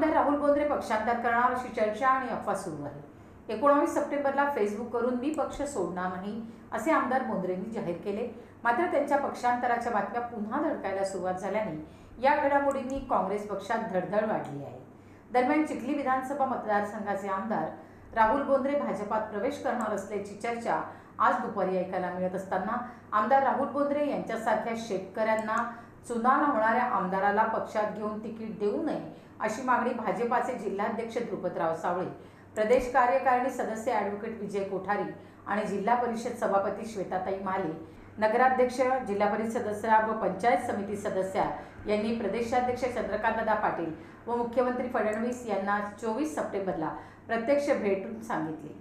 पक्षांतर करणार अशी चर्चा आणि अफवा सुरू आहे. एकोणावीस सप्टेंबरला फेसबुक करून मी पक्ष सोडणार नाही असे आमदार बोंद्रेंनी जाहीर केले. मात्र त्यांच्या पक्षांतराच्या बातम्या पुन्हा धडकायला सुरुवात झाल्याने या घडामोडींनी काँग्रेस पक्षात धडधड वाढली आहे. दरम्यान चिखली विधानसभा मतदारसंघाचे आमदार राहुल बोंद्रे भाजपात प्रवेश करणार असल्याची चर्चा आज दुपारी ऐकायला मिळत असताना आमदार राहुल बोंद्रे यांच्यासारख्या शेतकऱ्यांना चुना होणाऱ्या आमदाराला पक्षात घेऊन तिकीट देऊ नये अशी मागणी भाजपाचे जिल्हाध्यक्ष द्रुपदराव सावळे प्रदेश कार्यकारिणी सदस्य ॲडव्होकेट विजय कोठारी आणि जिल्हा परिषद सभापती श्वेताताई माले नगराध्यक्ष जिल्हा परिषद सदस्या व पंचायत समिती सदस्या यांनी प्रदेशाध्यक्ष चंद्रकांतदा पाटील व मुख्यमंत्री फडणवीस यांना चोवीस सप्टेंबरला प्रत्यक्ष भेटून सांगितले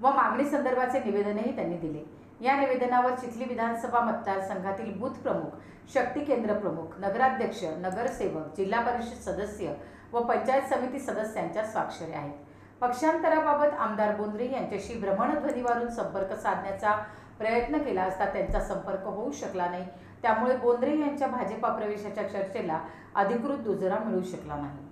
व मागणी संदर्भाचे निवेदनही त्यांनी दिले. या निवेदनावर चिखली विधानसभा मतदारसंघातील बूथ प्रमुख शक्ती केंद्र प्रमुख नगराध्यक्ष नगरसेवक जिल्हा परिषद सदस्य व पंचायत समिती सदस्यांच्या स्वाक्षऱ्या आहेत. पक्षांतराबाबत आमदार बोंद्रे यांच्याशी भ्रमणध्वनीवरून संपर्क साधण्याचा प्रयत्न केला असता त्यांचा संपर्क होऊ शकला नाही. त्यामुळे बोंद्रे यांच्या भाजपा प्रवेशाच्या चर्चेला अधिकृत दुजोरा मिळू शकला नाही.